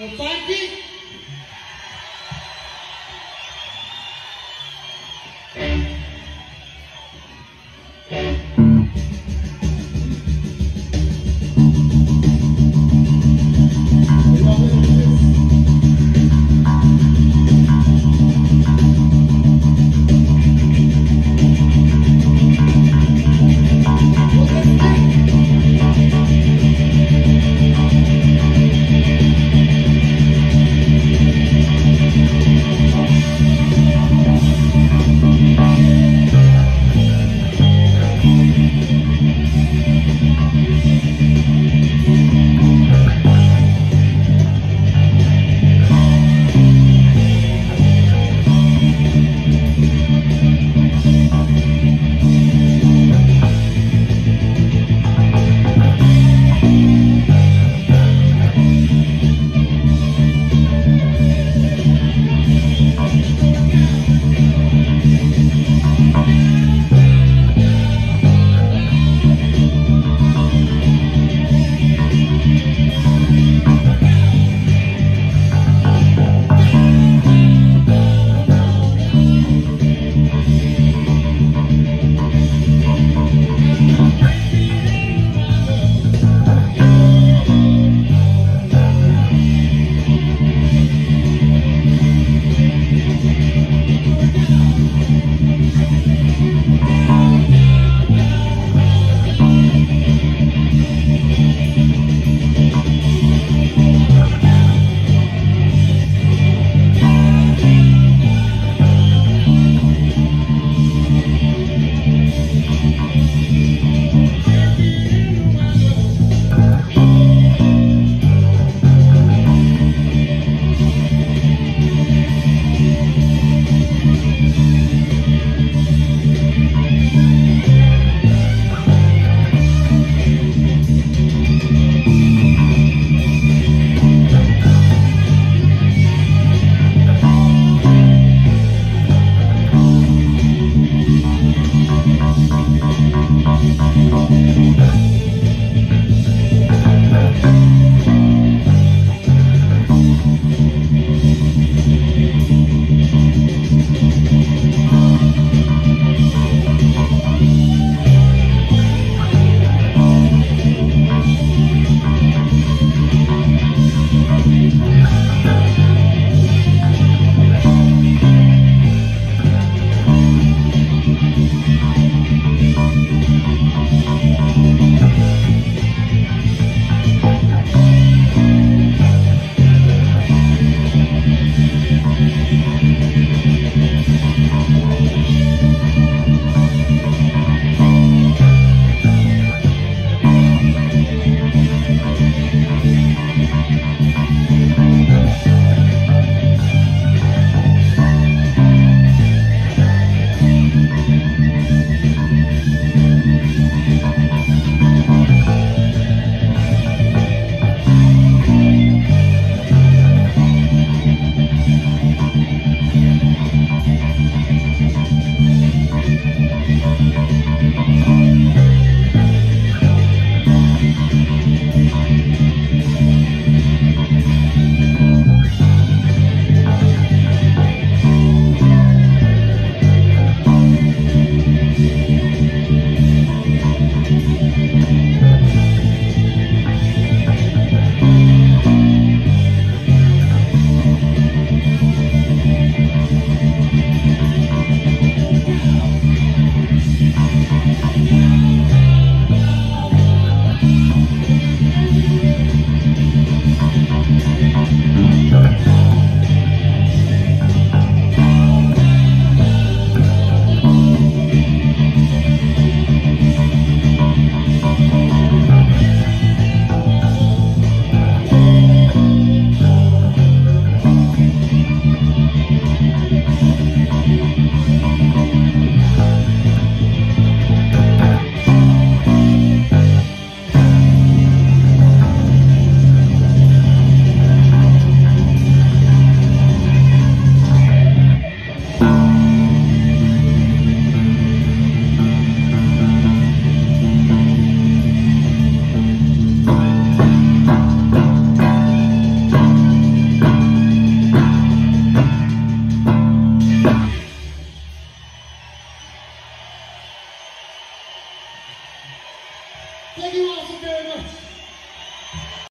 O.